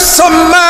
some man.